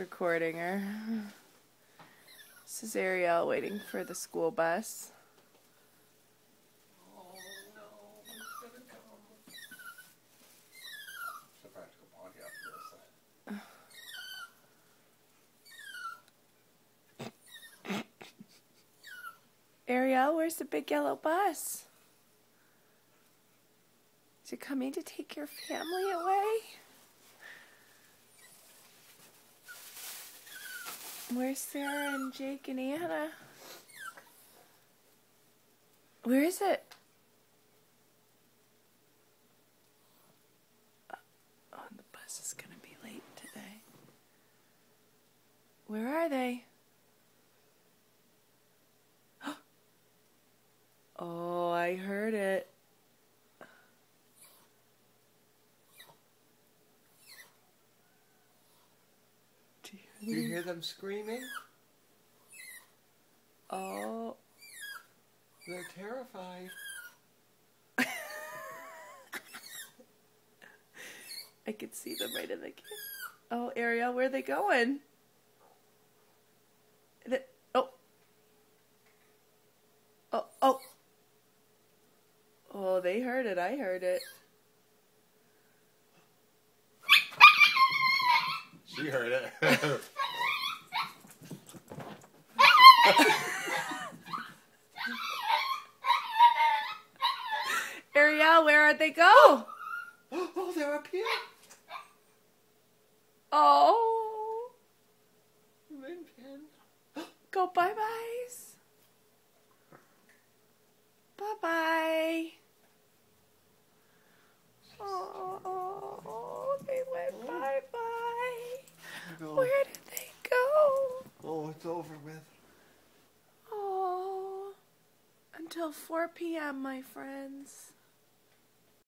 recording her. This is Ariel waiting for the school bus. Oh. Ariel, where's the big yellow bus? Is it coming to take your family away? Where's Sarah and Jake and Anna? Where is it? Oh, the bus is gonna be late today. Where are they? Oh, I heard it. You you hear them screaming? Oh, They're terrified. I could see them right in the kid. Oh, Ariel, where are they going? The- oh. Oh, oh. Oh, they heard it. I heard it. She heard it. Ariel, where'd they go? oh, they're up here. Oh. Min Pin. Go bye byes. Bye bye. Oh, they went bye bye. Where did they go? Oh, it's over with. Oh, until 4 p.m., my friends.